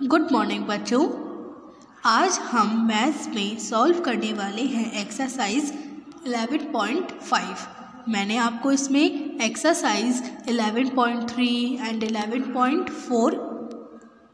Good morning बच्चों। आज हम मैथ्स में सॉल्व करने वाले हैं एक्सरसाइज 11.5 मैंने आपको इसमें एक्सरसाइज 11.3 एंड 11.4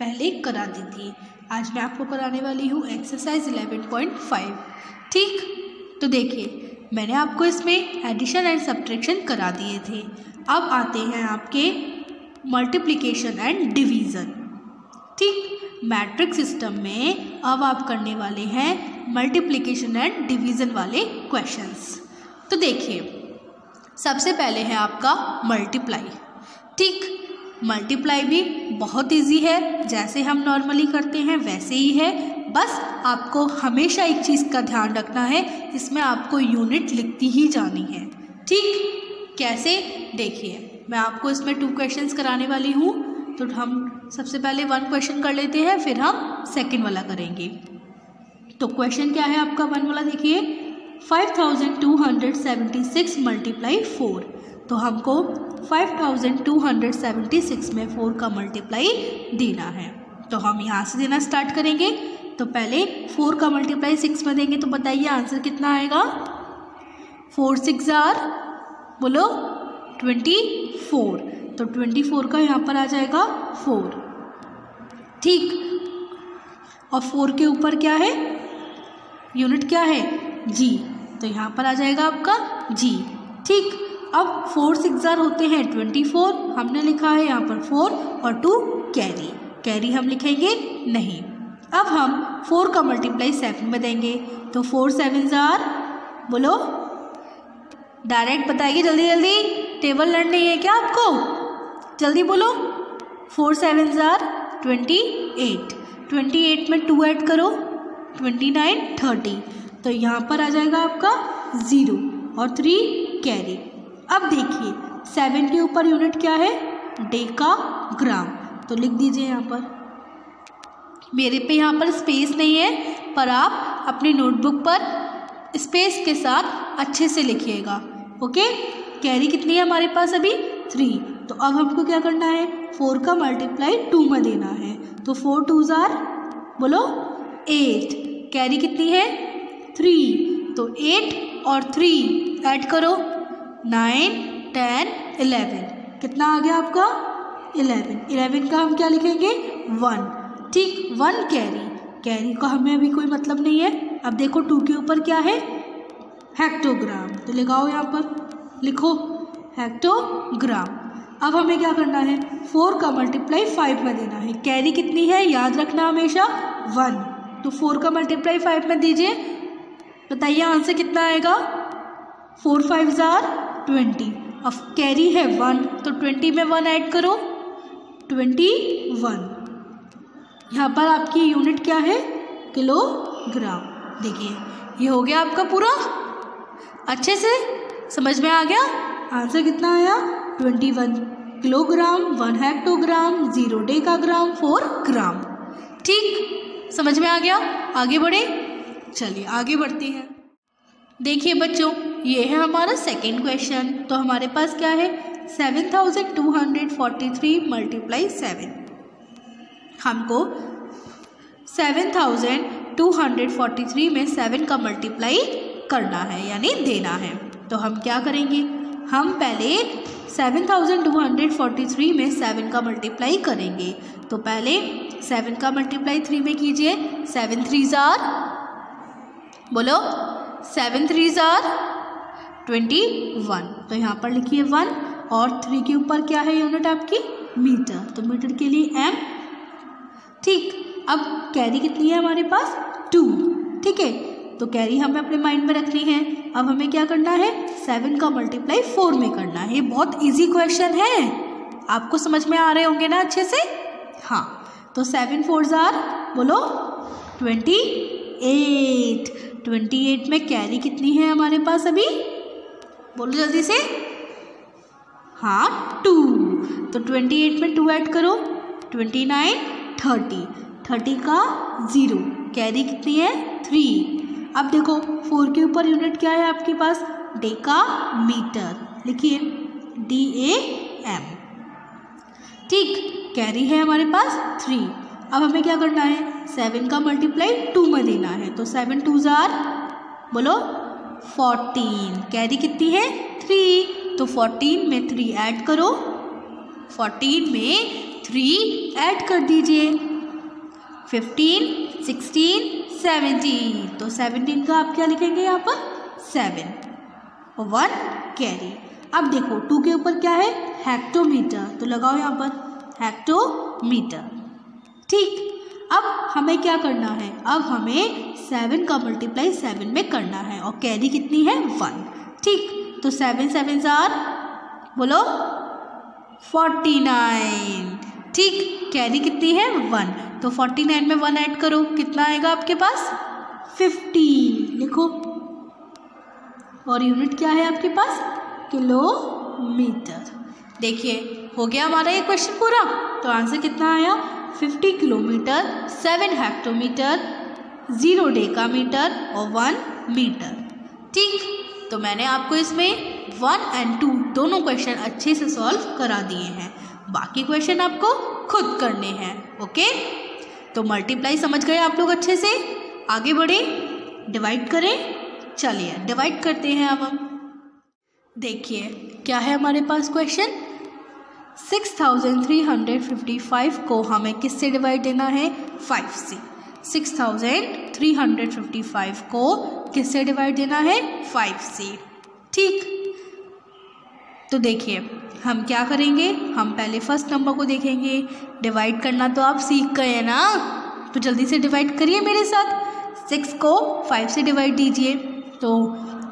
पहले करा दी थी। आज मैं आपको कराने वाली हूँ एक्सरसाइज 11.5 ठीक? तो देखिए, मैंने आपको इसमें एडिशन एंड सब्ट्रैक्शन करा दिए थे। अब आते हैं आपके मल्टीप्लिकेशन एंड डिवीज़न ठीक मैट्रिक सिस्टम में अब आप करने वाले हैं मल्टीप्लिकेशन एंड डिवीज़न वाले क्वेश्चंस तो देखिए, सबसे पहले है आपका मल्टीप्लाई ठीक मल्टीप्लाई भी बहुत इजी है, जैसे हम नॉर्मली करते हैं वैसे ही है, बस आपको हमेशा एक चीज़ का ध्यान रखना है इसमें आपको यूनिट लिखती ही जानी है। ठीक, कैसे? देखिए, मैं आपको इसमें टू क्वेश्चंस कराने वाली हूँ तो हम सबसे पहले वन क्वेश्चन कर लेते हैं, फिर हम सेकेंड वाला करेंगे। तो क्वेश्चन क्या है आपका वन वाला? देखिए five thousand two hundred seventy six multiply four तो हमको five thousand two hundred seventy six में फोर का मल्टीप्लाई देना है। तो हम यहाँ से देना स्टार्ट करेंगे। तो पहले फोर का मल्टीप्लाई सिक्स में देंगे तो बताइए आंसर कितना आएगा? फोर सिक्स आर बोलो ट्वेंटी फोर तो ट्वेंटी फोर का यहाँ पर आ जाएगा फोर ठीक। और फोर के ऊपर क्या है? यूनिट क्या है? जी। तो यहाँ पर आ जाएगा आपका जी। ठीक। अब फोर सिक्स होते हैं, ट्वेंटी फोर हमने लिखा है यहाँ पर फोर और टू कैरी। कैरी हम लिखेंगे नहीं। अब हम फोर का मल्टीप्लाई सेवन में देंगे। तो फोर सेवन जार बोलो। डायरेक्ट बताइए जल्दी जल्दी। टेबल लर्न नहीं है क्या आपको? जल्दी बोलो। फोर सेवन ज़ार ट्वेंटी एट ट्वेंटी एट में टू ऐड करो ट्वेंटी नाइन थर्टी तो यहाँ पर आ जाएगा आपका ज़ीरो और थ्री कैरी अब देखिए सेवन के ऊपर यूनिट क्या है? डे का ग्राम. तो लिख दीजिए यहाँ पर। मेरे पे यहाँ पर स्पेस नहीं है, पर आप अपनी नोटबुक पर स्पेस के साथ अच्छे से लिखिएगा. ओके कैरी कितनी है हमारे पास अभी? थ्री तो अब हमको क्या करना है? फोर का मल्टीप्लाई टू में देना है। तो फोर टू ज़ार बोलो एट कैरी कितनी है? थ्री तो एट और थ्री ऐड करो। नाइन टेन इलेवन कितना आ गया आपका? इलेवन इलेवन का हम क्या लिखेंगे? वन ठीक वन कैरी कैरी का हमें अभी कोई मतलब नहीं है। अब देखो टू के ऊपर क्या है? हेक्टोग्राम तो लगाओ यहाँ पर। लिखो हेक्टोग्राम अब हमें क्या करना है? फोर का मल्टीप्लाई फाइव में देना है। कैरी कितनी है? याद रखना हमेशा वन तो फोर का मल्टीप्लाई फाइव में दीजिए। बताइए आंसर कितना आएगा? फोर फाइव ज़ार ट्वेंटी अब कैरी है वन तो ट्वेंटी में वन ऐड करो। ट्वेंटी वन यहाँ पर आपकी यूनिट क्या है? किलोग्राम देखिए, ये हो गया आपका पूरा। अच्छे से समझ में आ गया? आंसर कितना आया? Twenty one kilogram, one hectogram, zero decagram four ग्राम। ठीक? समझ में आ गया? आगे बढ़े? चलिए, आगे बढ़ते हैं। देखिए बच्चों, ये है हमारा सेकेंड क्वेश्चन तो हमारे पास क्या है? Seven thousand two hundred forty three multiply seven हमको seven thousand two hundred forty three में सेवन का मल्टीप्लाई करना है, यानी देना है। तो हम क्या करेंगे? हम पहले seven thousand two hundred forty three में सेवन का मल्टीप्लाई करेंगे। तो पहले सेवन का मल्टीप्लाई थ्री में कीजिए। सेवन थ्री ज़ार बोलो सेवन थ्री ज़ार ट्वेंटी वन तो यहाँ पर लिखिए वन और थ्री के ऊपर क्या है यूनिट आपकी? मीटर तो मीटर के लिए एम ठीक। अब कैरी कितनी है हमारे पास? टू ठीक है? तो कैरी हमें अपने माइंड में रखनी है। अब हमें क्या करना है? सेवन का मल्टीप्लाई फोर में करना है। ये बहुत इजी क्वेश्चन है। आपको समझ में आ रहे होंगे ना अच्छे से? हाँ। तो सेवन फोर ज़ार बोलो ट्वेंटी एट ट्वेंटी एट में कैरी कितनी है हमारे पास अभी? बोलो जल्दी से। हाँ टू तो ट्वेंटी एट में टू ऐड करो। ट्वेंटी नाइन थर्टी थर्टी का ज़ीरो कैरी कितनी है? थ्री अब देखो फोर के ऊपर यूनिट क्या है आपके पास? डेका मीटर लिखिए डी ए एम ठीक कैरी है हमारे पास थ्री अब हमें क्या करना है? सेवन का मल्टीप्लाई टू में देना है तो सेवन टू ज़ार बोलो फोर्टीन कैरी कितनी है? थ्री तो फोर्टीन में थ्री ऐड करो। फोर्टीन में थ्री ऐड कर दीजिए। फिफ्टीन सिक्सटीन सेवनटीन तो सेवनटीन का आप क्या लिखेंगे यहाँ पर? सेवन वन कैरी अब देखो टू के ऊपर क्या है? हेक्टोमीटर तो लगाओ यहाँ पर. हेक्टोमीटर ठीक. अब हमें क्या करना है? अब हमें सेवन का मल्टीप्लाई सेवन में करना है और कैरी कितनी है? वन ठीक. तो सेवन सेवन जार बोलो फोर्टी नाइन ठीक कैरी कितनी है? वन तो फोर्टी नाइन में वन ऐड करो। कितना आएगा आपके पास? फिफ्टी लिखो। और यूनिट क्या है आपके पास? किलोमीटर देखिए, हो गया हमारा ये क्वेश्चन पूरा। तो आंसर कितना आया? Fifty kilometre seven hectometre zero decametre और वन मीटर ठीक तो मैंने आपको इसमें वन एंड टू दोनों क्वेश्चन अच्छे से सॉल्व करा दिए हैं। बाकी क्वेश्चन आपको खुद करने हैं ओके तो मल्टीप्लाई समझ गए आप लोग अच्छे से? आगे बढ़े डिवाइड करें। चलिए डिवाइड करते हैं अब हम। देखिए, क्या है हमारे पास question six thousand three hundred fifty five को हमें किससे डिवाइड देना है? फाइव से। Six thousand three hundred fifty five को किससे डिवाइड देना है? फाइव से। ठीक। तो देखिए, हम क्या करेंगे? हम पहले फ़र्स्ट नंबर को देखेंगे। डिवाइड करना तो आप सीख गए हैं ना? तो जल्दी से डिवाइड करिए मेरे साथ। सिक्स को फाइव से डिवाइड दीजिए। तो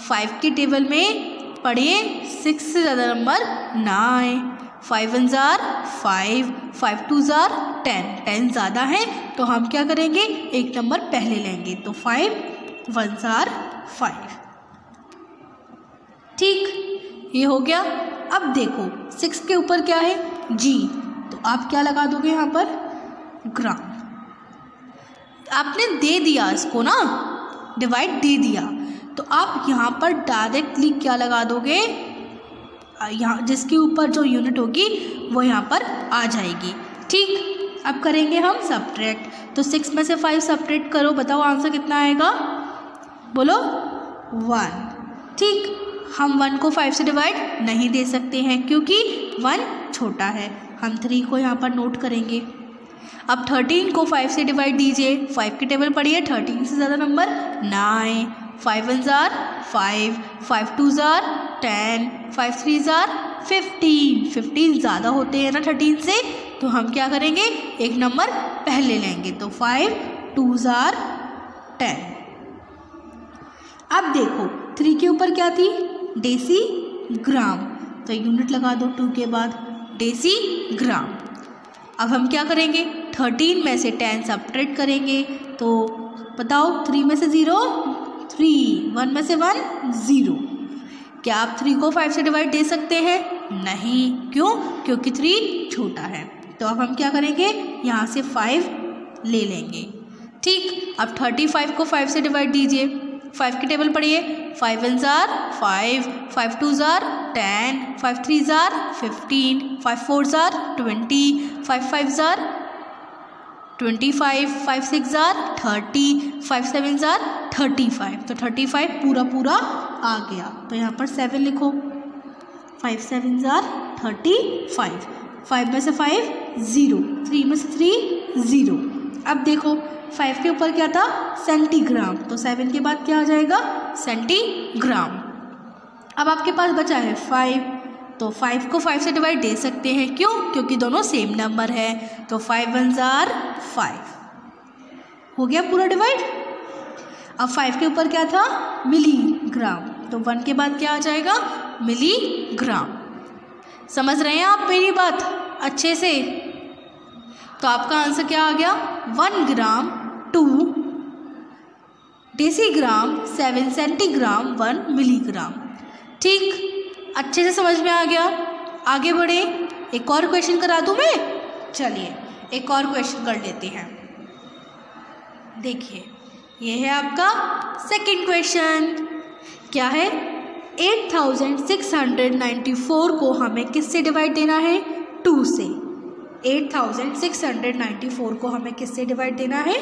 फाइव के टेबल में पढ़िए सिक्स से ज़्यादा नंबर ना आए five one are five five two are ten ten ज़्यादा है तो हम क्या करेंगे? एक नंबर पहले लेंगे। तो फाइव वन ज़ार फाइव ठीक? ये हो गया। अब देखो सिक्स के ऊपर क्या है? जी तो आप क्या लगा दोगे यहाँ पर? ग्राम आपने दे दिया इसको ना? डिवाइड दे दिया। तो आप यहाँ पर डायरेक्टली क्या लगा दोगे? यहाँ, जिसके ऊपर जो यूनिट होगी, वो यहाँ पर आ जाएगी। ठीक? अब करेंगे हम सब्ट्रैक्ट तो सिक्स में से फाइव सब्ट्रैक्ट करो। बताओ आंसर कितना आएगा? बोलो वन ठीक? हम वन को फाइव से डिवाइड नहीं दे सकते हैं, क्योंकि वन छोटा है। हम थ्री को यहाँ पर नोट करेंगे। अब थर्टीन को फाइव से डिवाइड दीजिए। फाइव की टेबल पढ़िए थर्टीन से ज़्यादा number nine five one are five five two are ten five three are fifteen fifteen ज़्यादा होते हैं ना थर्टीन से तो हम क्या करेंगे? एक नंबर पहले लेंगे तो फाइव टू ज़ार टेन अब देखो थ्री के ऊपर क्या थी? Decigram. तो यूनिट लगा दो टू के बाद। Decigram. अब हम क्या करेंगे? थर्टीन में से टेन सब्ट्रेट करेंगे। तो बताओ थ्री में से ज़ीरो थ्री वन में से वन ज़ीरो क्या आप थ्री को फाइव से डिवाइड दे सकते हैं? नहीं। क्यों? क्योंकि थ्री छोटा है। तो अब हम क्या करेंगे? यहाँ से फाइव ले लेंगे। ठीक। अब थर्टी फाइव को फाइव से डिवाइड दीजिए। फाइव की टेबल पढ़िए फाइव वन ज़ार, फाइव फाइव टू ज़ार, टेन, फाइव थ्री ज़ार, फिफ्टीन, फाइव फोर ज़ार, ट्वेंटी, फाइव फाइव ज़ार, ट्वेंटी फाइव फाइव सिक्स ज़ार, थर्टी, फाइव सेवन ज़ार, थर्टी फाइव। तो थर्टी फाइव पूरा पूरा आ गया। तो यहाँ पर सेवन लिखो। फाइव सेवन ज़ार, थर्टी फाइव। फाइव में से फाइव, ज़ीरो। थ्री में से थ्री, ज़ीरो। अब देखो फाइव के ऊपर क्या था? सेंटीग्राम तो सेवन के बाद क्या आ जाएगा? सेंटीग्राम अब आपके पास बचा है फाइव तो फाइव को फाइव से डिवाइड दे सकते हैं। क्यों? क्योंकि दोनों सेम नंबर है। तो फाइव वन ज़ार फाइव हो गया पूरा डिवाइड अब फाइव के ऊपर क्या था? मिलीग्राम तो वन के बाद क्या आ जाएगा? मिलीग्राम समझ रहे हैं आप मेरी बात? अच्छे से? तो आपका आंसर क्या आ गया? One gram two decigram seven centigram one milligram. ठीक? अच्छे से समझ में आ गया? आगे बढ़े। एक और क्वेश्चन करा दूँ मैं? चलिए, एक और क्वेश्चन कर लेते हैं। देखिए, ये है आपका सेकंड क्वेश्चन क्या है? Eight thousand six hundred ninety four को हमें किससे डिवाइड देना है? टू से। Eight thousand six hundred ninety four को हमें किससे डिवाइड देना है?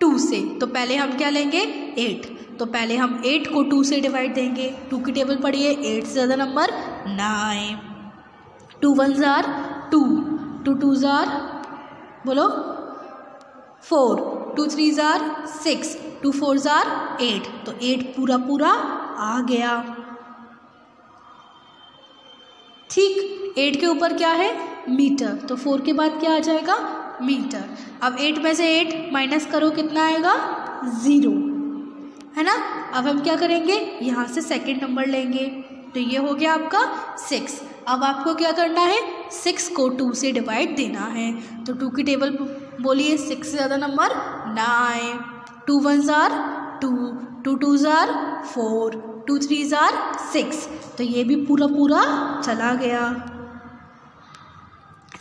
टू से। तो पहले हम क्या लेंगे? एट। तो पहले हम एट को टू से डिवाइड देंगे। टू की टेबल पढ़िए एट से ज़्यादा नंबर नाइन टू वन ज़ार टू। टू टू ज़ार बोलो? फोर। टू थ्री ज़ार सिक्स टू फोर ज़ार एट तो एट पूरा पूरा आ गया। ठीक। एट के ऊपर क्या है? मीटर। तो फोर के बाद क्या आ जाएगा? मीटर। अब एट में से एट माइनस करो, कितना आएगा? ज़ीरो। है ना? अब हम क्या करेंगे? यहाँ से सेकंड नंबर लेंगे। तो ये हो गया आपका सिक्स अब आपको क्या करना है? सिक्स को टू से डिवाइड देना है। तो टू की टेबल बोलिए सिक्स से ज़्यादा नंबर नाइन टू वन ज़ार टू टू टू ज़ार फोर टू थ्री ज़ार सिक्स तो ये भी पूरा पूरा चला गया।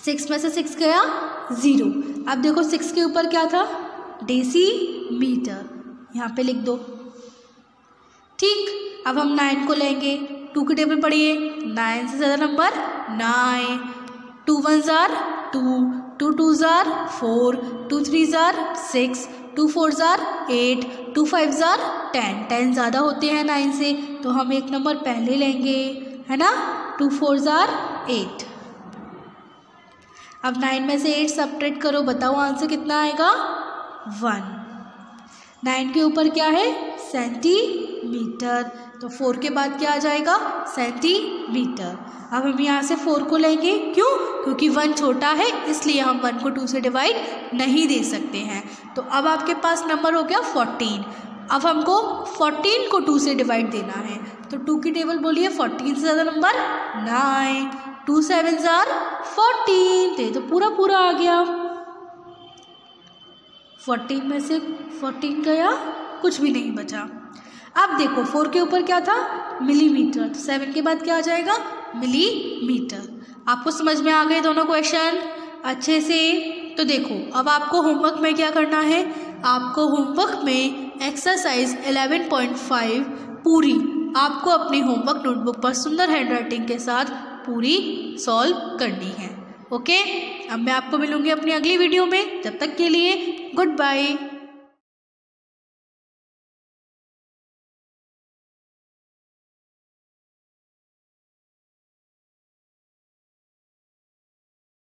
सिक्स में से सिक्स गया, ज़ीरो। अब देखो सिक्स के ऊपर क्या था? डेसी मीटर यहाँ पे लिख दो। ठीक, अब हम नाइन को लेंगे। टू की टेबल पढ़िए नाइन से ज़्यादा नंबर नाइन। टू वन ज़ार टू टू टू ज़ार फोर, टू थ्री ज़ार सिक्स, टू फोर ज़ार एट, टू फाइव ज़ार टेन। टेन ज़्यादा होते हैं नाइन से तो हम एक नंबर पहले लेंगे, है ना? टू फोर ज़ार एट। अब नाइन में से एट सब्ट्रैक्ट करो, बताओ आंसर कितना आएगा? वन नाइन के ऊपर क्या है? सेंटीमीटर तो फोर के बाद क्या आ जाएगा? सेंटीमीटर अब हम यहाँ से फोर को लेंगे। क्यों? क्योंकि वन छोटा है, इसलिए हम वन को टू से डिवाइड नहीं दे सकते हैं। तो अब आपके पास नंबर हो गया फोर्टीन अब हमको फोर्टीन को टू से डिवाइड देना है। तो टू की टेबल बोलिए फोर्टीन से ज़्यादा नंबर नाइन टू सेवन ज़ार फोर्टीन तो तो पूरा पूरा आ गया। फोर्टीन में से फोर्टीन गया कुछ भी नहीं बचा। अब देखो फोर के ऊपर क्या था? मिलीमीटर तो सेवन के बाद क्या आ जाएगा? मिलीमीटर आपको समझ में आ गए दोनों क्वेश्चन अच्छे से? तो देखो, अब आपको होमवर्क में क्या करना है? आपको होमवर्क में एक्सरसाइज 11.5 पूरी। आपको अपनी होमवर्क नोटबुक पर सुंदर हैंडराइटिंग के साथ पूरी सॉल्व करनी है। ओके अब मैं आपको मिलूँगी अपनी अगली वीडियो में। जब तक के लिए गुड बाय